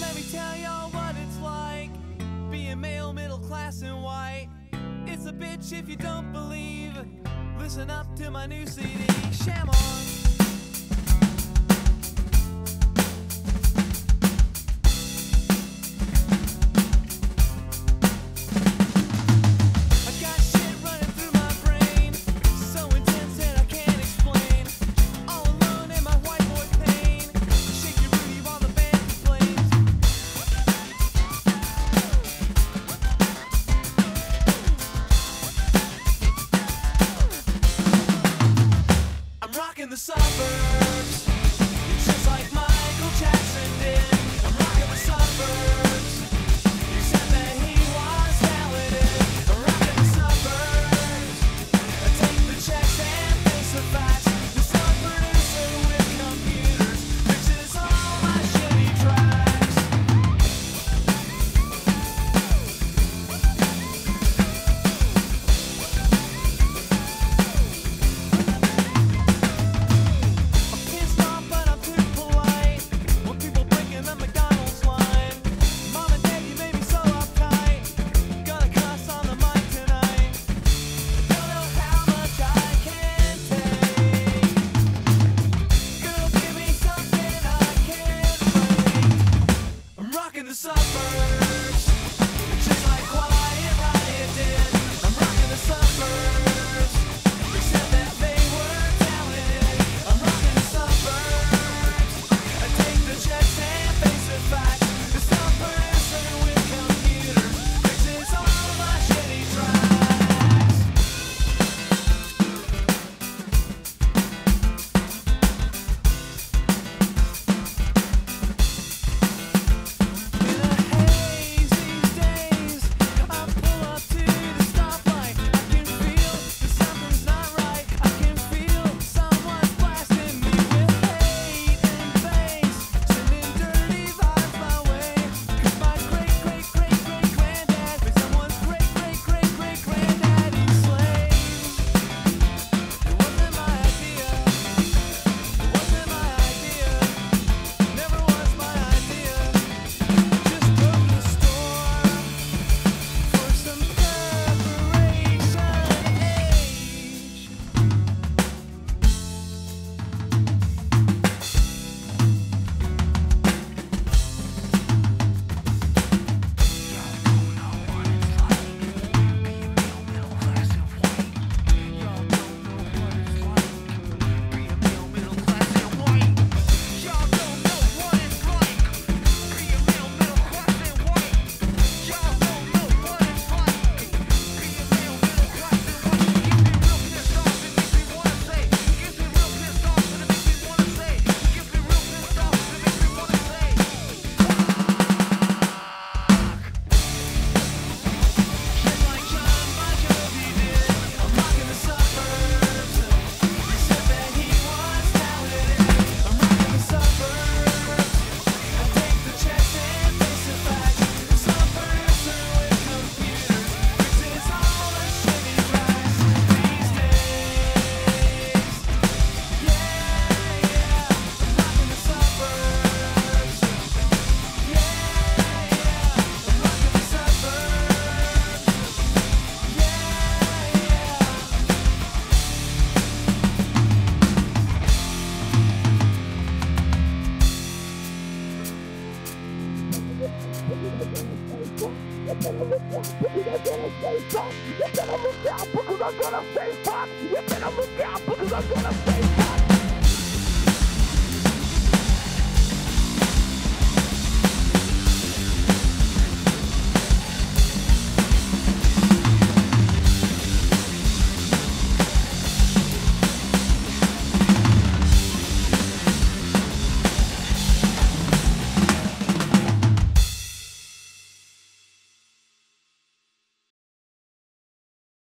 Let me tell y'all what it's like being male, middle class, and white. It's a bitch if you don't believe. Listen up to my new CD, Shamon. suffer. You better look out because I'm gonna stay pop. You better look out because I'm gonna